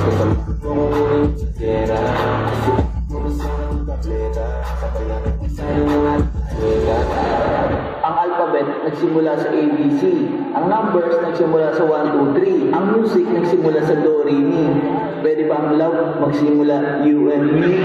Ang alphabet nagsimula sa ABC. Ang numbers nagsimula sa 1, 2, 3. Ang music nagsimula sa do, re, mi. Pwede ba ang love magsimula you and me?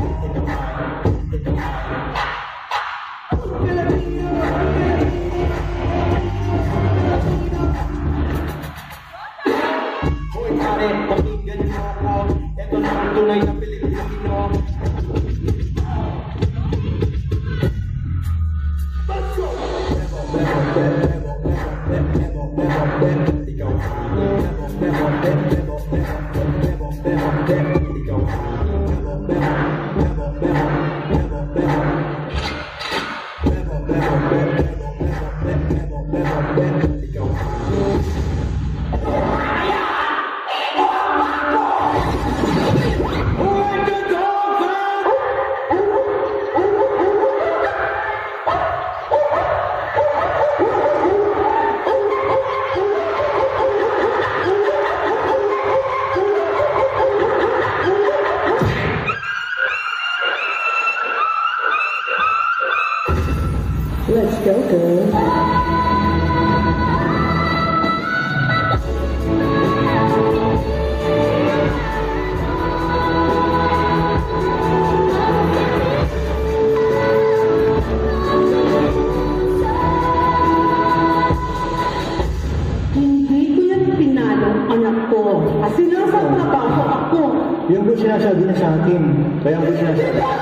Конечно.